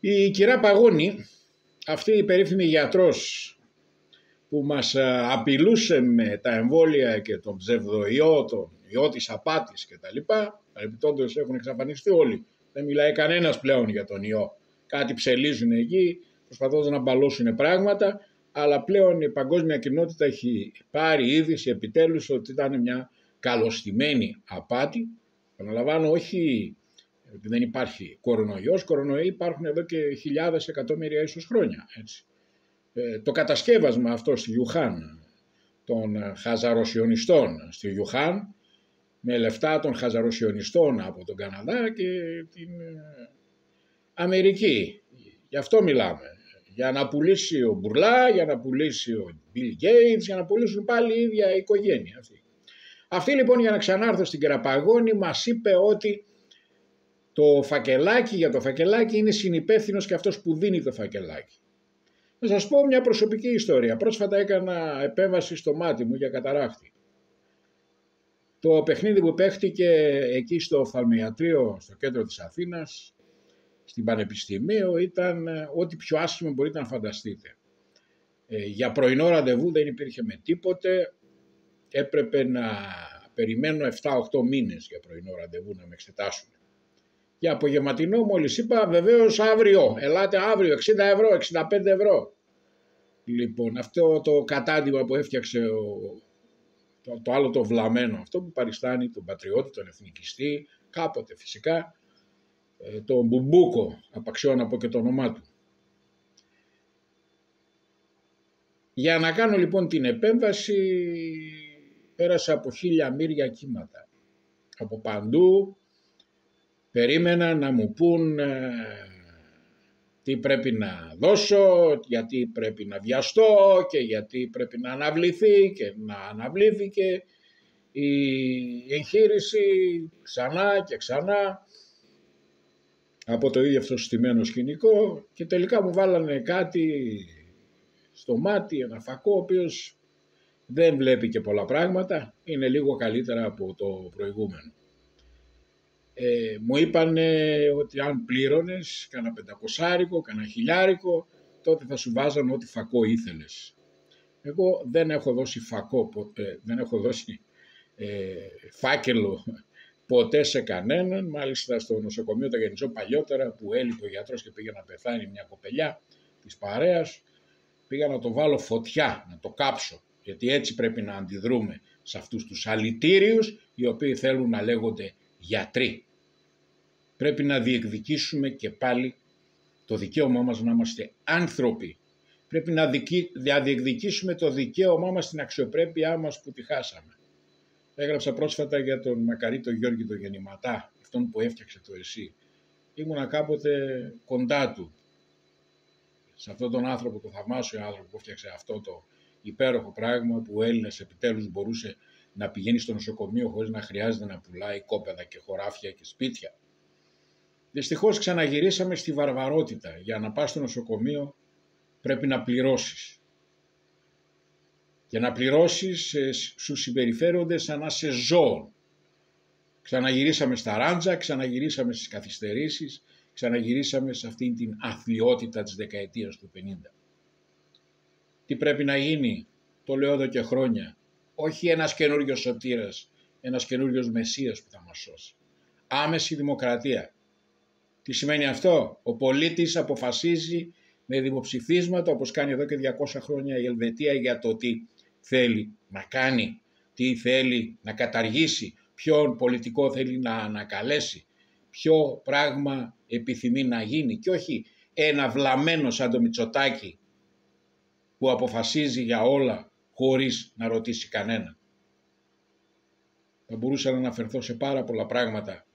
Η κυρία Παγώνη, αυτή η περίφημη γιατρός που μας απειλούσε με τα εμβόλια και τον ψευδοϊό, τον ιό της απάτης και τα λοιπά, παρεμπιπτόντως έχουν εξαφανιστεί όλοι. Δεν μιλάει κανένας πλέον για τον ιό. Κάτι ψελίζουν εκεί, προσπαθώντας να μπαλώσουν πράγματα, αλλά πλέον η παγκόσμια κοινότητα έχει πάρει είδηση επιτέλους ότι ήταν μια καλωστημένη απάτη. Παναλαμβάνω όχι ότι δεν υπάρχει κορονοϊός, κορονοϊοί υπάρχουν εδώ και χιλιάδες εκατομμύρια ίσως χρόνια. Έτσι. Ε, το κατασκεύασμα αυτό στη Ιουχάν των χαζαροσιονιστών στη Ιουχάν με λεφτά των χαζαροσιονιστών από τον Καναδά και την ε, Αμερική. Γι' αυτό μιλάμε. Για να πουλήσει ο Μπουρλά, για να πουλήσει ο Bill Gates, για να πουλήσουν πάλι η ίδια η οικογένεια αυτή. Αυτή λοιπόν για να ξανάρθω στην Κεραπαγόνη μας είπε ότι το φακελάκι για το φακελάκι είναι συνυπεύθυνος και αυτός που δίνει το φακελάκι. Να σας πω μια προσωπική ιστορία. Πρόσφατα έκανα επέμβαση στο μάτι μου για καταράχτη. Το παιχνίδι που παίχτηκε εκεί στο φαλμιατρίο στο κέντρο της Αθήνας, στην Πανεπιστημίου, ήταν ε, ό,τι πιο άσχημο μπορείτε να φανταστείτε. Ε, για πρωινό ραντεβού δεν υπήρχε με τίποτε, έπρεπε να περιμένω 7-8 μήνες για πρωινό ραντεβού να με εξετάσουν. Για απογευματινό μόλις είπα βεβαίως αύριο, ελάτε αύριο, 60 ευρώ, 65 ευρώ. Λοιπόν, αυτό το κατάντημα που έφτιαξε ο, το, το άλλο το βλαμένο, αυτό που παριστάνει τον πατριώτη, τον εθνικιστή, κάποτε φυσικά, ε, τον Μπουμπούκο, απαξιώ να πω και το όνομά του. Για να κάνω λοιπόν την επέμβαση πέρασα από χίλια μύρια κύματα. Από παντού περίμενα να μου πούν ε, τι πρέπει να δώσω, γιατί πρέπει να βιαστώ και γιατί πρέπει να αναβληθεί και να αναβλήθηκε η εγχείρηση ξανά και ξανά από το ίδιο αυτό στημένο σκηνικό και τελικά μου βάλανε κάτι στο μάτι, ένα φακό, ο οποίος δεν βλέπει και πολλά πράγματα, είναι λίγο καλύτερα από το προηγούμενο. Ε, μου είπαν ότι αν πλήρωνες κανένα πεντακοσάρικο, κανένα χιλιάρικο, τότε θα σου βάζαν ό,τι φακό ήθελες. Εγώ δεν έχω δώσει φακό, ποτέ, δεν έχω δώσει ε, φάκελο ποτέ σε κανέναν. Μάλιστα στο νοσοκομείο τα γεννησό παλιότερα που έλειπε ο γιατρός και πήγε να πεθάνει μια κοπελιά της παρέας, πήγα να το βάλω φωτιά, να το κάψω, γιατί έτσι πρέπει να αντιδρούμε σε αυτούς τους αλητήριους οι οποίοι θέλουν να λέγονται γιατροί πρέπει να διεκδικήσουμε και πάλι το δικαίωμά μας να είμαστε άνθρωποι. Πρέπει να διεκδικήσουμε το δικαίωμά μας στην αξιοπρέπειά μας που τη χάσαμε. Έγραψα πρόσφατα για τον Μακαρίτο Γιώργη το Γεννηματά, αυτόν που έφτιαξε το ΕΣΥ. Ήμουνα κάποτε κοντά του, σε αυτόν τον άνθρωπο, το θαυμάσιο άνθρωπο που έφτιαξε αυτό το υπέροχο πράγμα που ο Έλληνας επιτέλους μπορούσε να πηγαίνει στο νοσοκομείο χωρίς να χρειάζεται να πουλάει κόπεδα και χωράφια και σπίτια. Δυστυχώς ξαναγυρίσαμε στη βαρβαρότητα. Για να πας στο νοσοκομείο πρέπει να πληρώσεις. Για να πληρώσεις ε, σου συμπεριφέρονται σαν να είσαι ζώο. Ξαναγυρίσαμε στα ράντζα, ξαναγυρίσαμε στις καθυστερήσεις, ξαναγυρίσαμε σε αυτήν την αθλειότητα της δεκαετίας του 50. Τι πρέπει να γίνει, το λέω εδώ και χρόνια, όχι ένας καινούριος σωτήρας, ένας καινούριος μεσίας που θα μας σώσει. Άμεση δημοκρατία, τι σημαίνει αυτό; Ο πολίτης αποφασίζει με δημοψηφίσματα όπως κάνει εδώ και 200 χρόνια η Ελβετία για το τι θέλει να κάνει, τι θέλει να καταργήσει, ποιον πολιτικό θέλει να ανακαλέσει, ποιο πράγμα επιθυμεί να γίνει και όχι ένα βλαμμένο σαν το Μητσοτάκι που αποφασίζει για όλα χωρίς να ρωτήσει κανένα. Θα μπορούσα να αναφερθώ σε πάρα πολλά πράγματα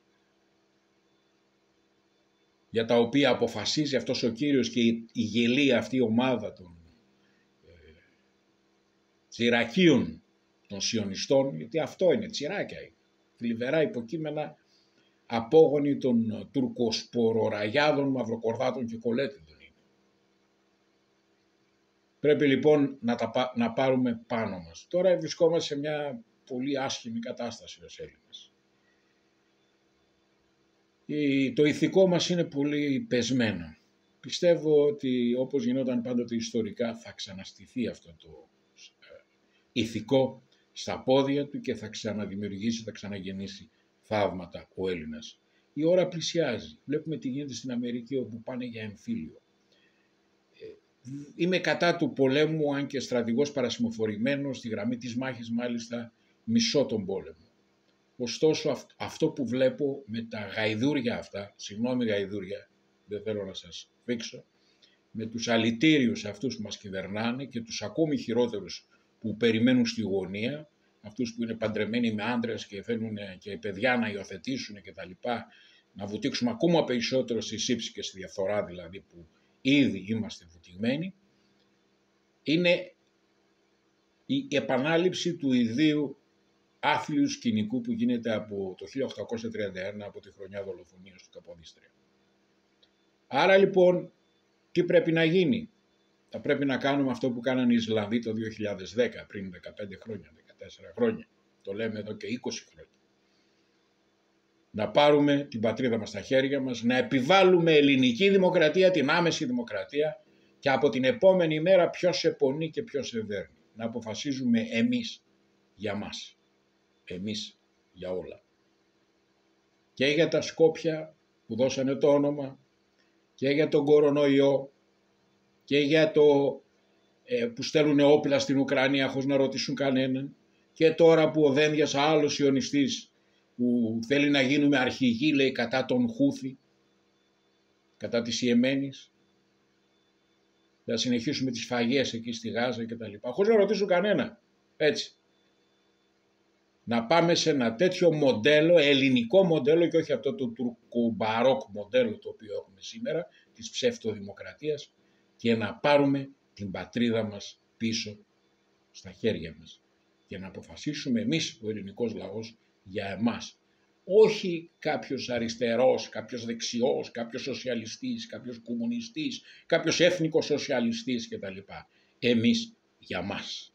για τα οποία αποφασίζει αυτός ο Κύριος και η γελία αυτή η ομάδα των ε, τσιρακίων των σιωνιστών, γιατί αυτό είναι, τσιράκια είναι, θλιβερά υποκείμενα απόγονοι των τουρκοσποροραγιάδων, μαυροκορδάτων και κολέτιδων είναι. Πρέπει λοιπόν να, τα, να πάρουμε πάνω μας. Τώρα βρισκόμαστε σε μια πολύ άσχημη κατάσταση ως Έλληνας το ηθικό μας είναι πολύ πεσμένο. Πιστεύω ότι όπως γινόταν πάντοτε ιστορικά θα ξαναστηθεί αυτό το ε, ηθικό στα πόδια του και θα ξαναδημιουργήσει, θα ξαναγεννήσει θαύματα ο Έλληνας. Η ώρα πλησιάζει. Βλέπουμε τι γίνεται στην Αμερική όπου πάνε για εμφύλιο. Ε, είμαι κατά του πολέμου, αν και στρατηγός παρασημοφορημένος, στη γραμμή της μάχης μάλιστα μισό τον πόλεμο. Ωστόσο αυτό που βλέπω με τα γαϊδούρια αυτά, συγγνώμη γαϊδούρια, δεν θέλω να σας δείξω, με τους αλητήριους αυτούς που μας κυβερνάνε και τους ακόμη χειρότερους που περιμένουν στη γωνία, αυτούς που είναι παντρεμένοι με άντρες και θέλουν και παιδιά να υιοθετήσουν και τα λοιπά, να βουτήξουμε ακόμα περισσότερο στη σύψη και στη διαφθορά δηλαδή που ήδη είμαστε βουτυγμένοι, είναι η επανάληψη του ιδίου άθλιους σκηνικού που γίνεται από το 1831 από τη χρονιά δολοφονίας του Καποδίστρια. Άρα λοιπόν τι πρέπει να γίνει; Θα πρέπει να κάνουμε αυτό που κάνανε οι Ισλανδοί το 2010 πριν 15 χρόνια, 14 χρόνια. Το λέμε εδώ και 20 χρόνια. Να πάρουμε την πατρίδα μας στα χέρια μας, να επιβάλλουμε ελληνική δημοκρατία, την άμεση δημοκρατία και από την επόμενη μέρα ποιος επονεί και ποιος ευδέρνει. Να αποφασίζουμε εμείς για μας εμείς για όλα. Και για τα Σκόπια που δώσανε το όνομα και για τον κορονοϊό και για το ε, που στέλνουν όπλα στην Ουκρανία χωρίς να ρωτήσουν κανέναν και τώρα που ο Δένδιας άλλος ιονιστής που θέλει να γίνουμε αρχηγοί λέει κατά τον Χούθη κατά της Ιεμένης θα συνεχίσουμε τις φαγές εκεί στη Γάζα και τα λοιπά χωρίς να ρωτήσουν κανένα έτσι να πάμε σε ένα τέτοιο μοντέλο, ελληνικό μοντέλο και όχι αυτό το τουρκομπαρόκ μοντέλο το οποίο έχουμε σήμερα, της ψευτοδημοκρατίας και να πάρουμε την πατρίδα μας πίσω στα χέρια μας και να αποφασίσουμε εμείς ο ελληνικός λαός για εμάς. Όχι κάποιος αριστερός, κάποιος δεξιός, κάποιος σοσιαλιστής, κάποιος κομμουνιστής, κάποιος έθνικος σοσιαλιστής κτλ. Εμείς για μας.